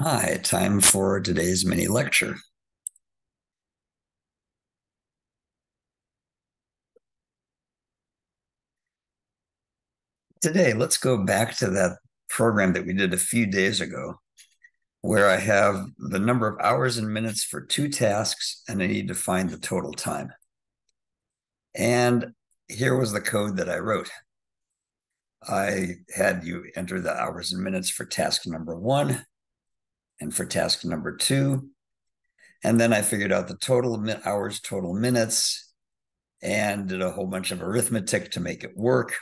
Hi, time for today's mini lecture. Today, let's go back to that program that we did a few days ago, where I have the number of hours and minutes for two tasks, and I need to find the total time. And here was the code that I wrote. I had you enter the hours and minutes for task number one and for task number two. And then I figured out the total hours, total minutes, and did a whole bunch of arithmetic to make it work,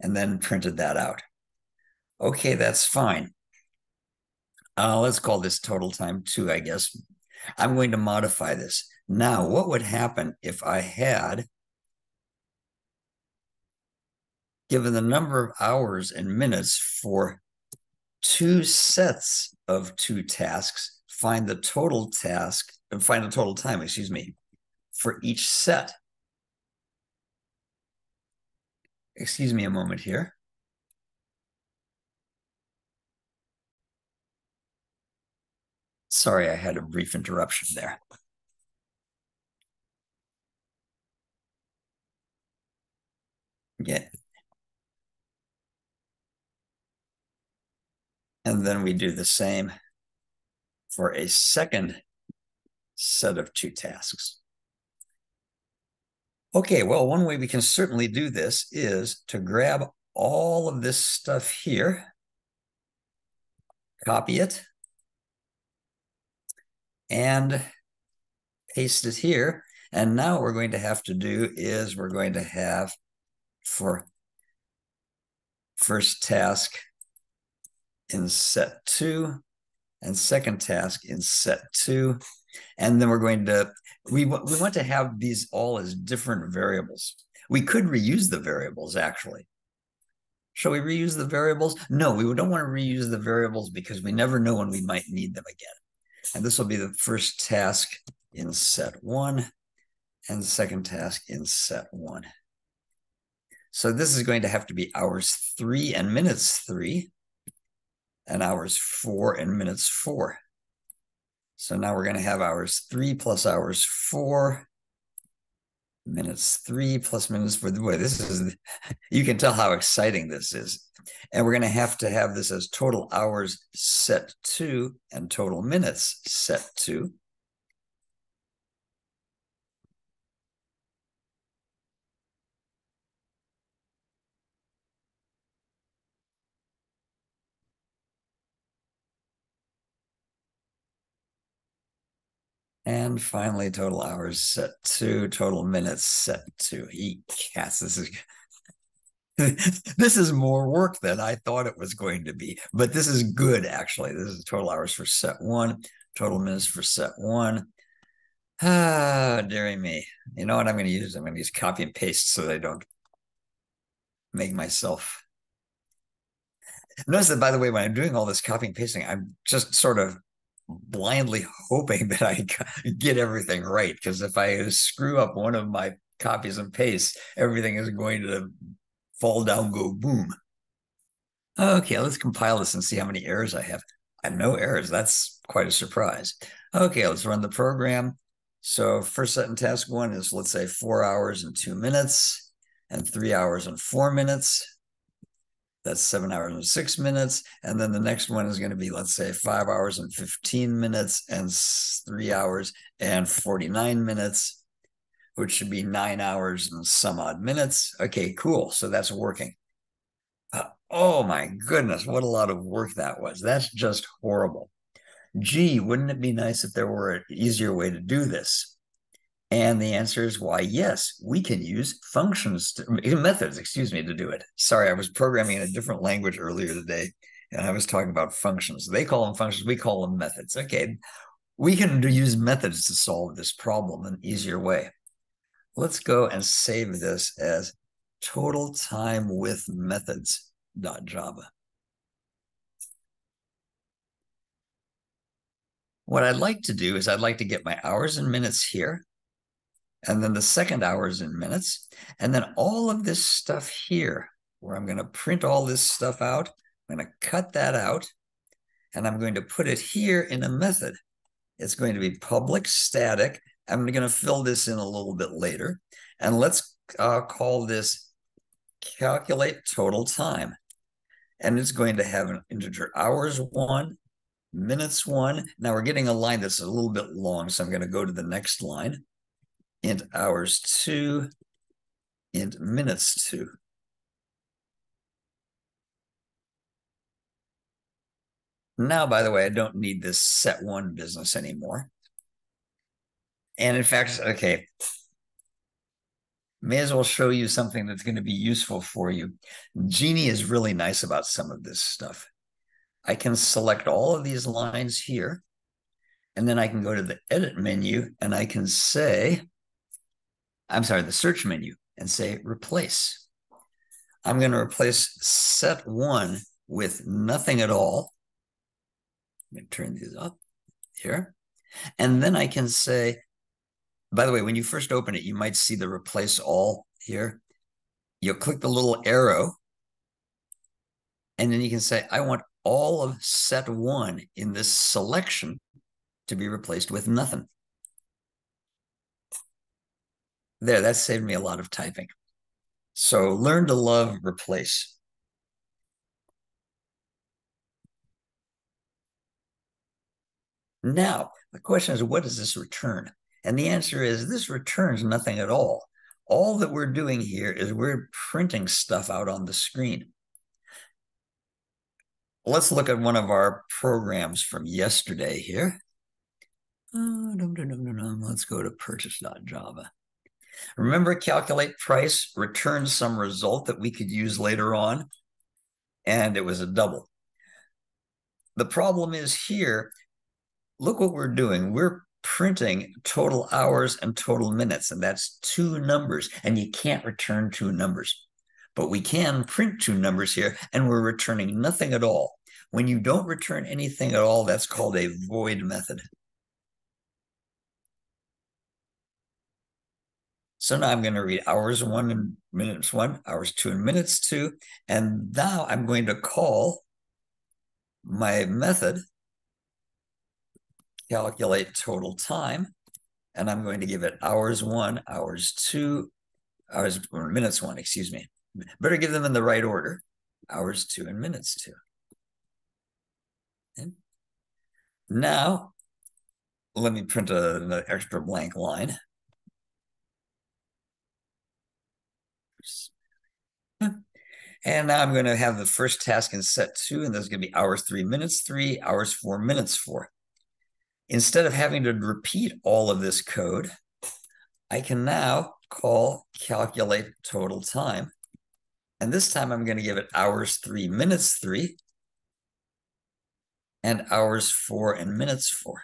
and then printed that out. Okay, that's fine. Uh, let's call this total time two, I guess. I'm going to modify this. Now, what would happen if I had given the number of hours and minutes for two sets of two tasks, find the total task, and find the total time, excuse me, for each set. Excuse me a moment here. Sorry, I had a brief interruption there. Yeah, And then we do the same for a second set of two tasks. Okay, well, one way we can certainly do this is to grab all of this stuff here, copy it, and paste it here. And now what we're going to have to do is we're going to have for first task in set two and second task in set two. And then we're going to, we, we want to have these all as different variables. We could reuse the variables actually. Shall we reuse the variables? No, we don't want to reuse the variables because we never know when we might need them again. And this will be the first task in set one and the second task in set one. So this is going to have to be hours three and minutes three and hours four and minutes four. So now we're going to have hours three plus hours four, minutes three plus minutes four. Boy, this is, you can tell how exciting this is. And we're going to have to have this as total hours set two and total minutes set two. And finally, total hours set to, total minutes set to. Yes, this is this is more work than I thought it was going to be, but this is good actually. This is total hours for set one, total minutes for set one. Ah, dearie me. You know what I'm going to use? I'm going to use copy and paste so they don't make myself. Notice that, by the way, when I'm doing all this copying and pasting, I'm just sort of blindly hoping that I get everything right. Because if I screw up one of my copies and pastes, everything is going to fall down, go boom. Okay, let's compile this and see how many errors I have. I have no errors. That's quite a surprise. Okay, let's run the program. So first set in task one is, let's say, four hours and two minutes and three hours and four minutes. That's seven hours and six minutes. And then the next one is going to be, let's say, five hours and 15 minutes and three hours and 49 minutes, which should be nine hours and some odd minutes. Okay, cool. So that's working. Uh, oh my goodness, what a lot of work that was. That's just horrible. Gee, wouldn't it be nice if there were an easier way to do this? And the answer is why, yes, we can use functions, to, methods, excuse me, to do it. Sorry, I was programming in a different language earlier today, and I was talking about functions. They call them functions, we call them methods. Okay, we can use methods to solve this problem in an easier way. Let's go and save this as total time with methods.java. What I'd like to do is I'd like to get my hours and minutes here and then the second hours in minutes, and then all of this stuff here, where I'm going to print all this stuff out. I'm going to cut that out. and I'm going to put it here in a method. It's going to be public static. I'm going to fill this in a little bit later. And let's uh, call this calculate total time. And it's going to have an integer hours one, minutes one. Now we're getting a line that's a little bit long, so I'm going to go to the next line. Int hours two, and minutes two. Now, by the way, I don't need this set one business anymore. And in fact, okay, may as well show you something that's going to be useful for you. Geany is really nice about some of this stuff. I can select all of these lines here, and then I can go to the edit menu and I can say, I'm sorry, the search menu and say replace. I'm going to replace set one with nothing at all let me turn these up here. And then I can say, by the way, when you first open it, you might see the replace all here. You'll click the little arrow, and then you can say, I want all of set one in this selection to be replaced with nothing. There, that saved me a lot of typing. So learn to love replace. Now, the question is, what does this return? And the answer is this returns nothing at all. All that we're doing here is we're printing stuff out on the screen. Let's look at one of our programs from yesterday here. Uh, let's go to purchase.java. Remember, calculate price returns some result that we could use later on, and it was a double. The problem is here, look what we're doing. We're printing total hours and total minutes, and that's two numbers, and you can't return two numbers. But we can print two numbers here, and we're returning nothing at all. When you don't return anything at all, that's called a void method. So now I'm going to read hours one and minutes one, hours two and minutes two. And now I'm going to call my method calculate total time. And I'm going to give it hours one, hours two, hours, or minutes one, excuse me. Better give them in the right order. Hours two and minutes two. And now, let me print a, an extra blank line. And now I'm going to have the first task in set two, and there's going to be hours three minutes three, hours four minutes four. Instead of having to repeat all of this code, I can now call calculate total time. And this time I'm going to give it hours three, minutes three, and hours four and minutes four.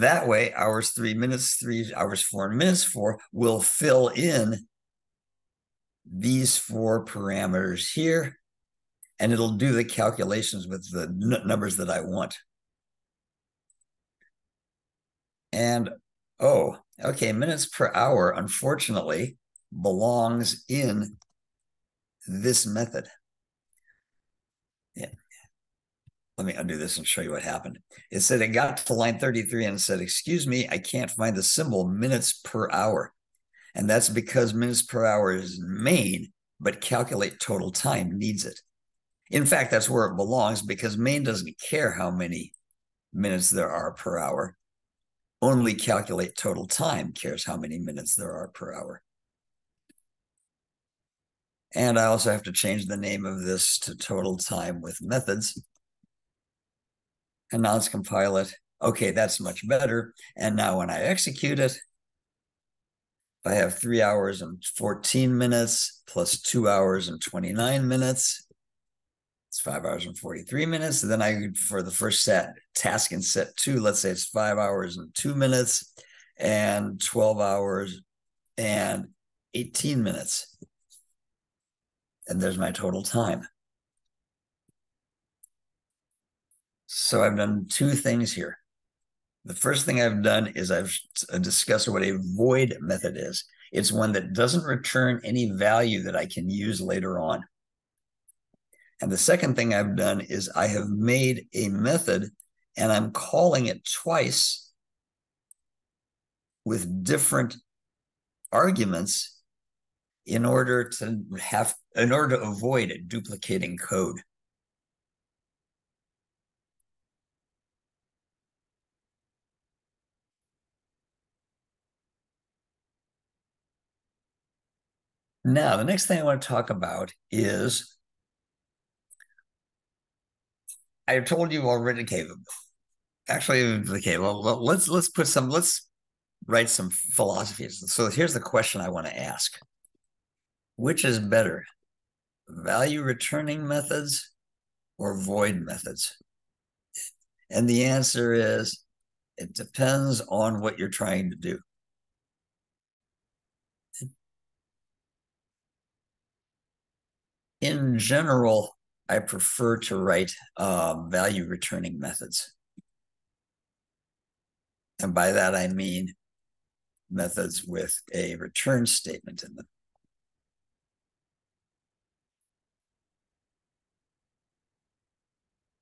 That way, hours three, minutes three, hours four, minutes four will fill in these four parameters here and it'll do the calculations with the numbers that I want. And oh, okay, minutes per hour, unfortunately, belongs in this method. Yeah. Let me undo this and show you what happened. It said it got to line 33 and said, excuse me, I can't find the symbol minutes per hour. And that's because minutes per hour is main, but calculate total time needs it. In fact, that's where it belongs because main doesn't care how many minutes there are per hour. Only calculate total time cares how many minutes there are per hour. And I also have to change the name of this to total time with methods. And now let's compile it. Okay, that's much better. And now when I execute it, I have three hours and 14 minutes plus two hours and 29 minutes it's five hours and 43 minutes. And then I, for the first set task in set two, let's say it's five hours and two minutes and 12 hours and 18 minutes. And there's my total time. So I've done two things here. The first thing I've done is I've uh, discussed what a void method is. It's one that doesn't return any value that I can use later on. And the second thing I've done is I have made a method and I'm calling it twice with different arguments in order to have in order to avoid duplicating code. Now, the next thing I want to talk about is—I have told you already, okay, actually, okay, well, let's let's put some, let's write some philosophies. So here's the question I want to ask. Which is better, value returning methods or void methods? And the answer is it depends on what you're trying to do. In general, I prefer to write uh, value returning methods. And by that, I mean methods with a return statement in them.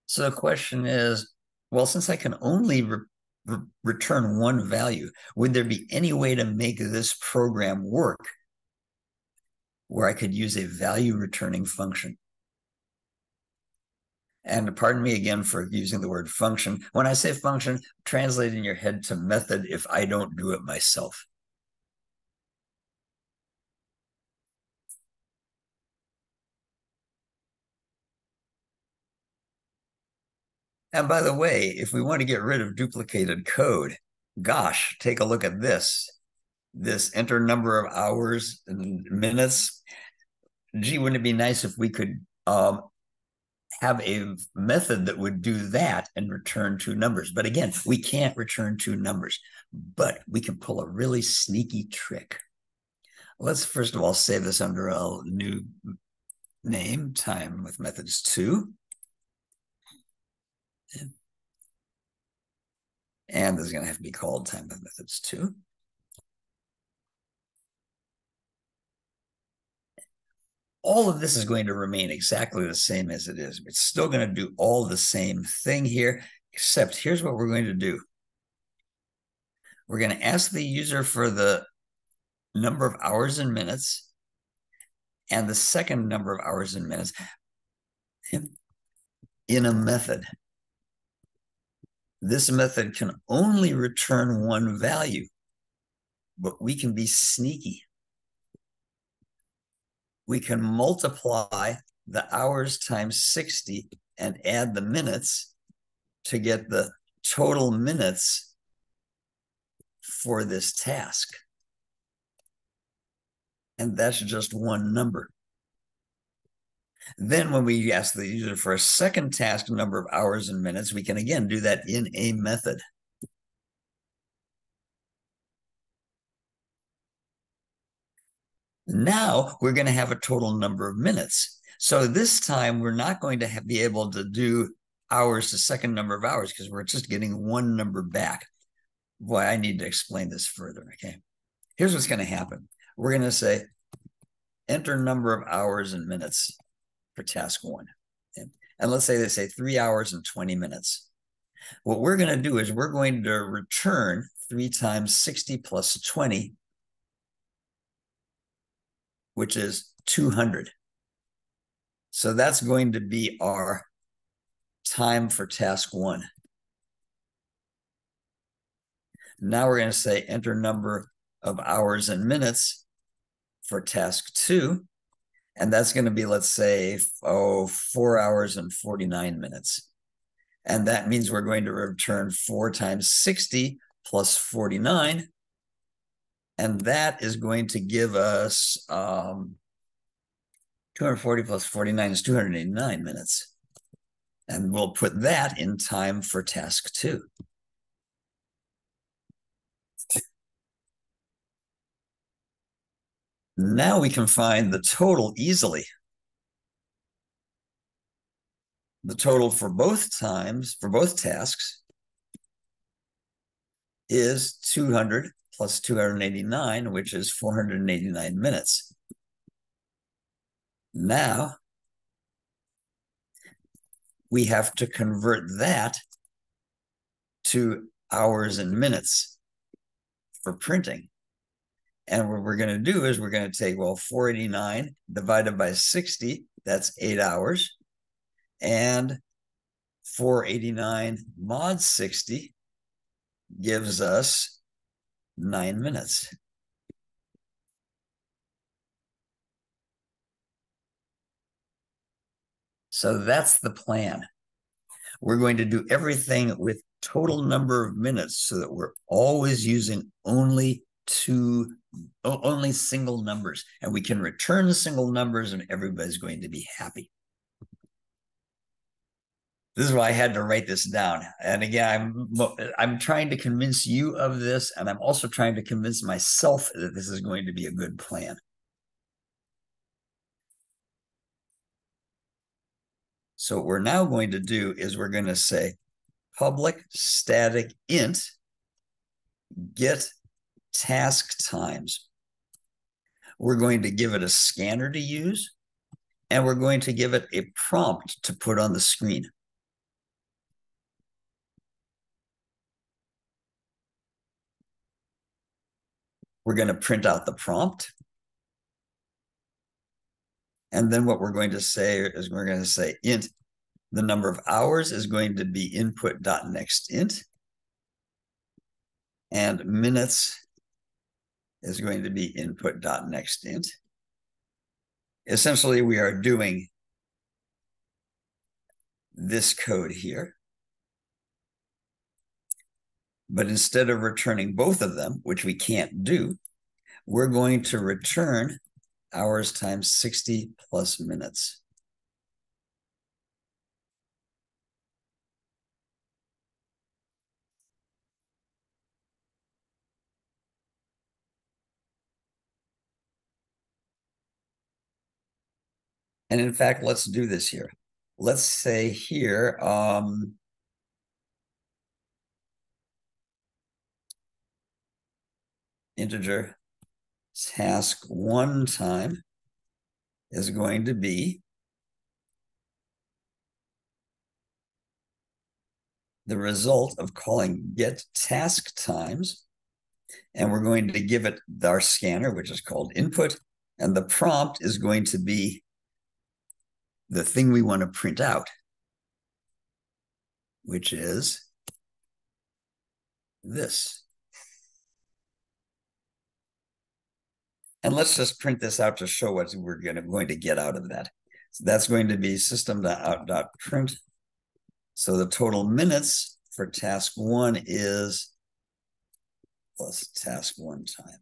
So the question is, well, since I can only re re return one value, would there be any way to make this program work where I could use a value returning function? And pardon me again for using the word function. When I say function, translate in your head to method if I don't do it myself. And by the way, if we want to get rid of duplicated code, gosh, take a look at this. This enter number of hours and minutes. Gee, wouldn't it be nice if we could um, have a method that would do that and return two numbers. But again, we can't return two numbers, but we can pull a really sneaky trick. Let's first of all save this under a new name, time with methods two. And this is going to have to be called time with methods two. All of this is going to remain exactly the same as it is. It's still going to do all the same thing here, except here's what we're going to do. We're going to ask the user for the number of hours and minutes and the second number of hours and minutes in a method. This method can only return one value, but we can be sneaky we can multiply the hours times 60 and add the minutes to get the total minutes for this task. And that's just one number. Then when we ask the user for a second task number of hours and minutes, we can again do that in a method. Now we're going to have a total number of minutes. So this time we're not going to have, be able to do hours the second number of hours because we're just getting one number back. Boy, I need to explain this further. Okay. Here's what's going to happen. We're going to say enter number of hours and minutes for task one. And let's say they say three hours and 20 minutes. What we're going to do is we're going to return three times 60 plus 20 which is 200. So that's going to be our time for task one. Now we're going to say enter number of hours and minutes for task two. And that's going to be, let's say, oh, four hours and 49 minutes. And that means we're going to return four times 60 plus 49, and that is going to give us um, 240 plus 49 is 289 minutes. And we'll put that in time for task two. Now we can find the total easily. The total for both times, for both tasks, is 200 plus 289, which is 489 minutes. Now, we have to convert that to hours and minutes for printing. And what we're going to do is we're going to take, well, 489 divided by 60, that's eight hours. And 489 mod 60 gives us nine minutes. So that's the plan. We're going to do everything with total number of minutes so that we're always using only two, only single numbers. And we can return single numbers and everybody's going to be happy. This is why I had to write this down. And again, I'm I'm trying to convince you of this, and I'm also trying to convince myself that this is going to be a good plan. So what we're now going to do is we're going to say public static int get task times. We're going to give it a scanner to use, and we're going to give it a prompt to put on the screen. We're going to print out the prompt. And then what we're going to say is we're going to say int, the number of hours is going to be input dot next int. And minutes is going to be input dot next int. Essentially, we are doing this code here. But instead of returning both of them, which we can't do, we're going to return hours times 60 plus minutes. And in fact, let's do this here. Let's say here, um, integer task one time is going to be the result of calling get task times. And we're going to give it our scanner, which is called input. And the prompt is going to be the thing we want to print out, which is this. And let's just print this out to show what we're gonna, going to get out of that. So that's going to be system.out.print. So the total minutes for task one is plus task one time.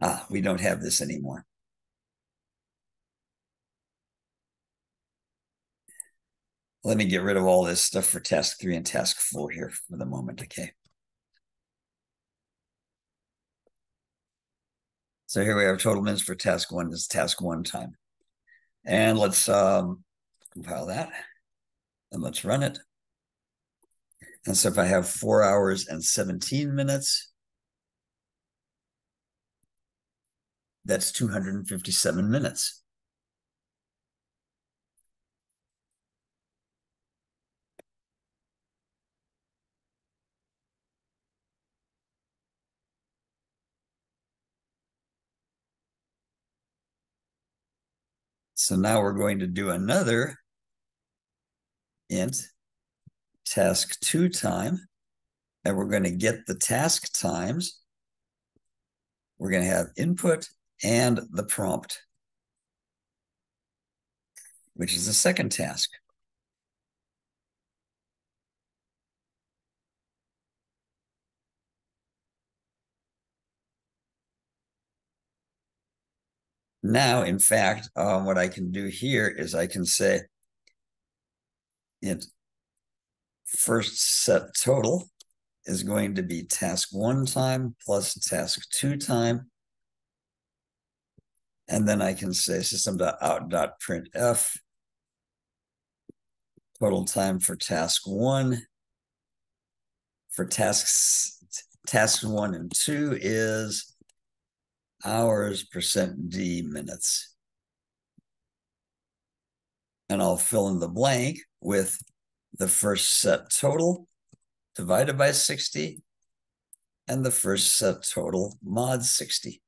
Ah, we don't have this anymore. Let me get rid of all this stuff for task three and task four here for the moment, okay? So here we have total minutes for task one. This is task one time. And let's um, compile that. And let's run it. And so if I have four hours and 17 minutes, that's 257 minutes. So now we're going to do another int task two time, and we're going to get the task times. We're going to have input and the prompt, which is the second task. Now, in fact, um, what I can do here is I can say it first set total is going to be task one time plus task two time And then I can say system.out.printf total time for task one. For tasks, tasks one and two is hours percent D minutes. And I'll fill in the blank with the first set total divided by 60 and the first set total mod 60.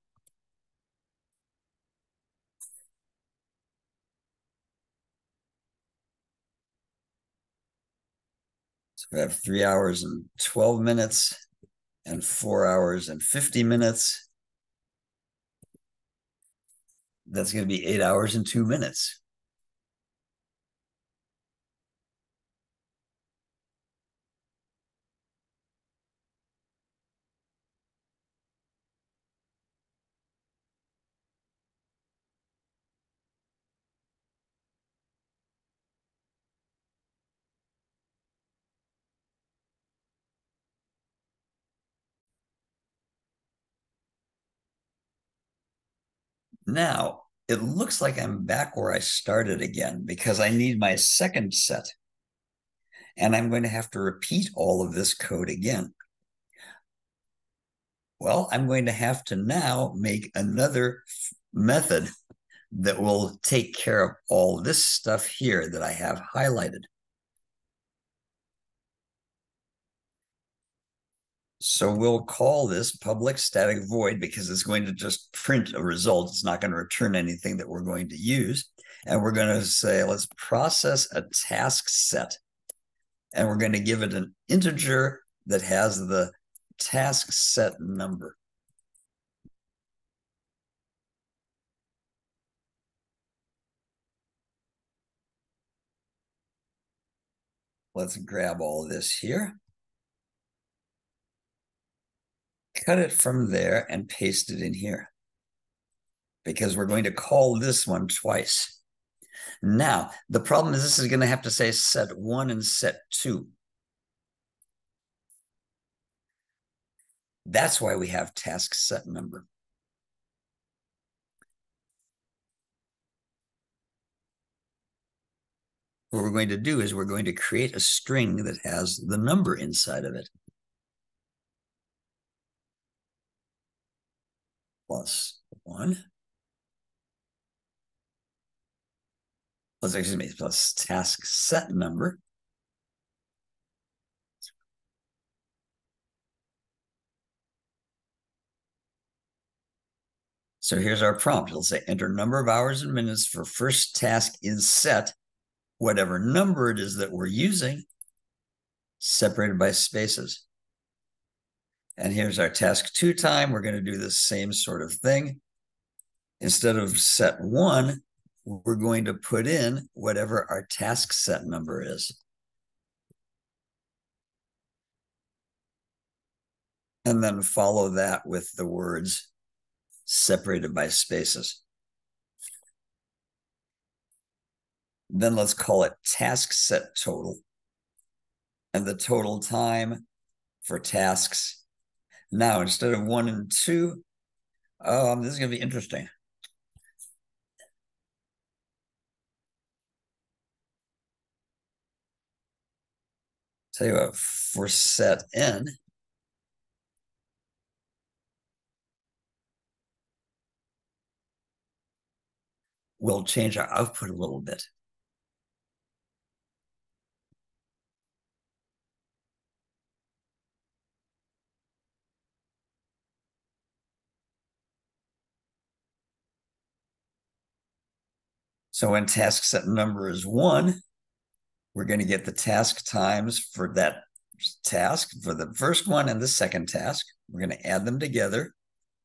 So we have three hours and 12 minutes and four hours and 50 minutes. That's going to be eight hours and two minutes. Now, it looks like I'm back where I started again because I need my second set. And I'm going to have to repeat all of this code again. Well, I'm going to have to now make another method that will take care of all this stuff here that I have highlighted. So we'll call this public static void because it's going to just print a result. It's not going to return anything that we're going to use. And we're going to say, let's process a task set. And we're going to give it an integer that has the task set number. Let's grab all this here. Cut it from there and paste it in here because we're going to call this one twice. Now, the problem is this is going to have to say set one and set two. That's why we have task set number. What we're going to do is we're going to create a string that has the number inside of it. Plus one. Plus, excuse me, plus task set number. So here's our prompt. It'll say enter number of hours and minutes for first task in set, whatever number it is that we're using, separated by spaces. And here's our task two time. We're going to do the same sort of thing. Instead of set one, we're going to put in whatever our task set number is. And then follow that with the words separated by spaces. Then let's call it task set total. And the total time for tasks now instead of one and two. Um, this is going to be interesting. Tell you what, for set n, we'll change our output a little bit. So when task set number is one, we're going to get the task times for that task for the first one and the second task. We're going to add them together.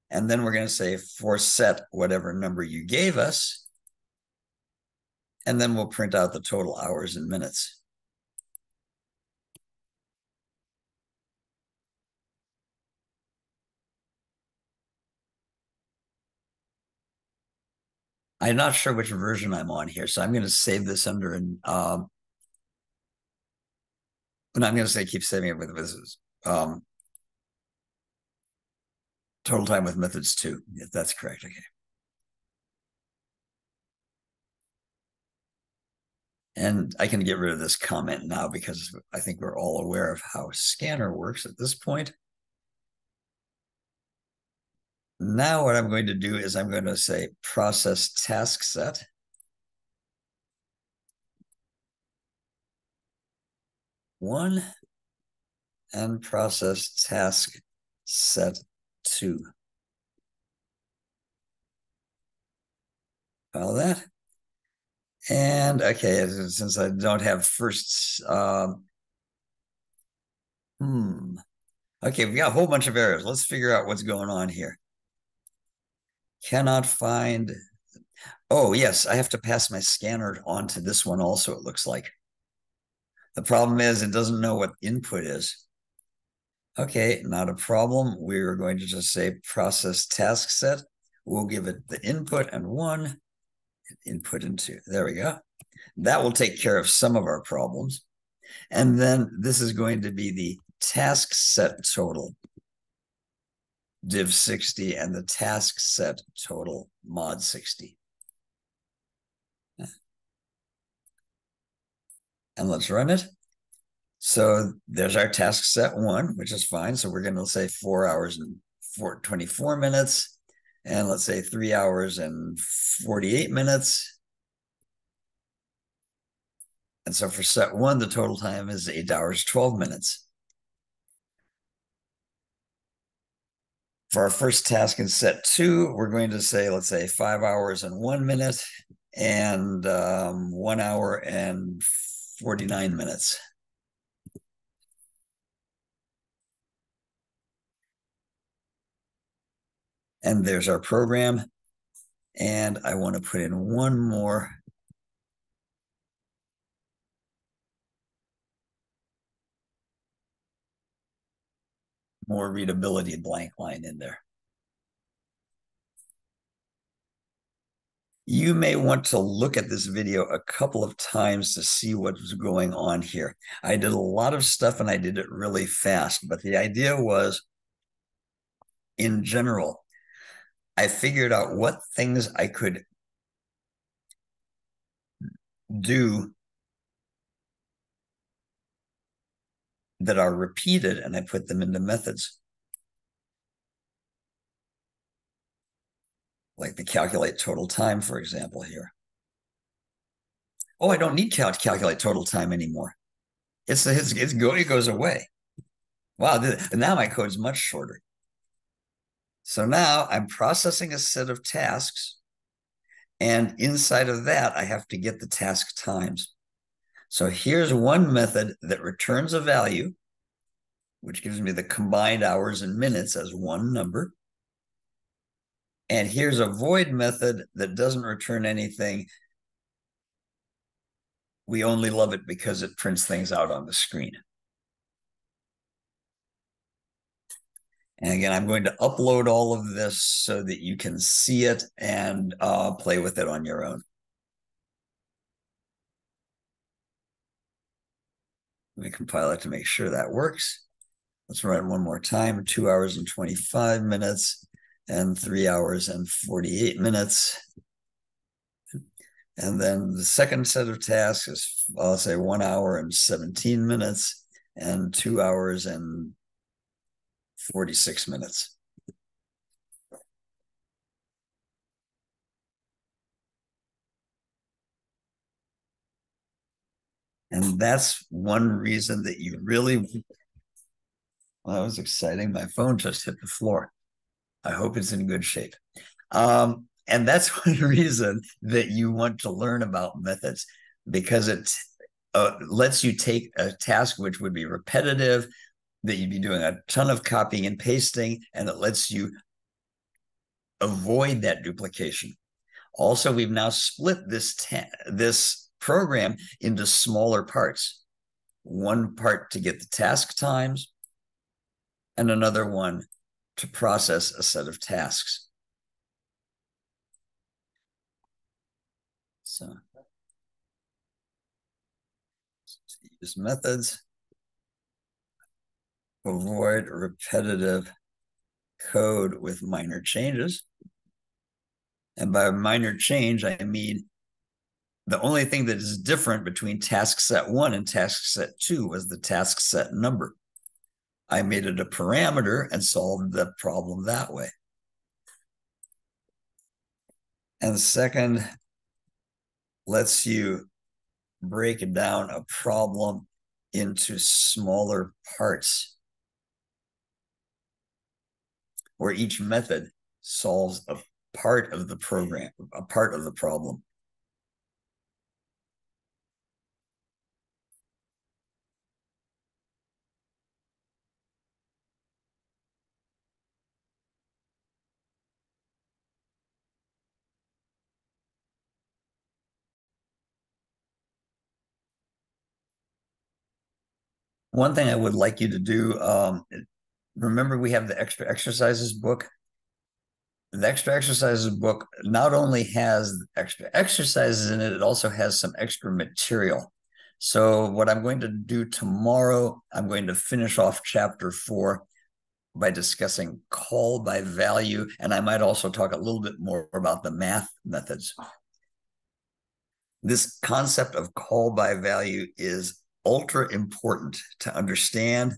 And then we're going to say for set whatever number you gave us. And then we'll print out the total hours and minutes. I'm not sure which version I'm on here, so I'm going to save this under. Um, and I'm going to say keep saving it with this um, total time with methods two. If that's correct, okay. And I can get rid of this comment now because I think we're all aware of how scanner works at this point. Now what I'm going to do is I'm going to say process task set. One and process task set two. Follow that. And okay, since I don't have firsts, um, hmm. Okay, we got a whole bunch of errors. Let's figure out what's going on here. Cannot find. Oh, yes, I have to pass my scanner on to this one also, it looks like. The problem is it doesn't know what input is. Okay, not a problem. We're going to just say process task set. We'll give it the input and one, input into, there we go. That will take care of some of our problems. And then this is going to be the task set total div 60 and the task set total mod 60. And let's run it. So there's our task set one, which is fine. So we're going to say four hours and four, 24 minutes. And let's say three hours and 48 minutes. And so for set one, the total time is eight hours, 12 minutes. For our first task in set two, we're going to say, let's say five hours and one minute and um, one hour and 49 minutes. And there's our program. And I want to put in one more more readability blank line in there. You may want to look at this video a couple of times to see what's going on here. I did a lot of stuff and I did it really fast, but the idea was in general, I figured out what things I could do that are repeated and I put them into methods. Like the calculate total time, for example, here. Oh, I don't need cal calculate total time anymore. It's, it's, it's go, it goes away. Wow, now my code is much shorter. So now I'm processing a set of tasks. And inside of that, I have to get the task times. So here's one method that returns a value, which gives me the combined hours and minutes as one number. And here's a void method that doesn't return anything. We only love it because it prints things out on the screen. And again, I'm going to upload all of this so that you can see it and uh, play with it on your own. Let me compile it to make sure that works. Let's run it one more time, two hours and 25 minutes and three hours and 48 minutes. And then the second set of tasks is, I'll say one hour and 17 minutes and two hours and 46 minutes. And that's one reason that you really, well, that was exciting. My phone just hit the floor. I hope it's in good shape. Um, and that's one reason that you want to learn about methods because it uh, lets you take a task which would be repetitive, that you'd be doing a ton of copying and pasting, and it lets you avoid that duplication. Also, we've now split this this program into smaller parts. One part to get the task times, and another one to process a set of tasks. So use methods avoid repetitive code with minor changes. And by minor change, I mean The only thing that is different between task set one and task set two was the task set number. I made it a parameter and solved the problem that way. And second, lets you break down a problem into smaller parts where each method solves a part of the program, a part of the problem. One thing I would like you to do, um, remember we have the extra exercises book. The extra exercises book not only has extra exercises in it, it also has some extra material. So what I'm going to do tomorrow, I'm going to finish off chapter four by discussing call by value, and I might also talk a little bit more about the math methods. This concept of call by value is ultra important to understand.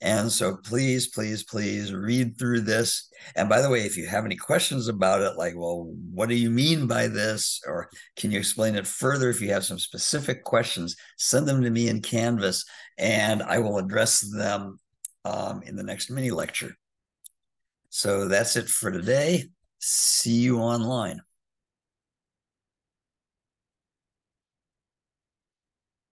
And so please, please, please read through this. And by the way, if you have any questions about it, like, well, what do you mean by this? Or can you explain it further? If you have some specific questions, send them to me in Canvas and I will address them um, in the next mini lecture. So that's it for today. See you online.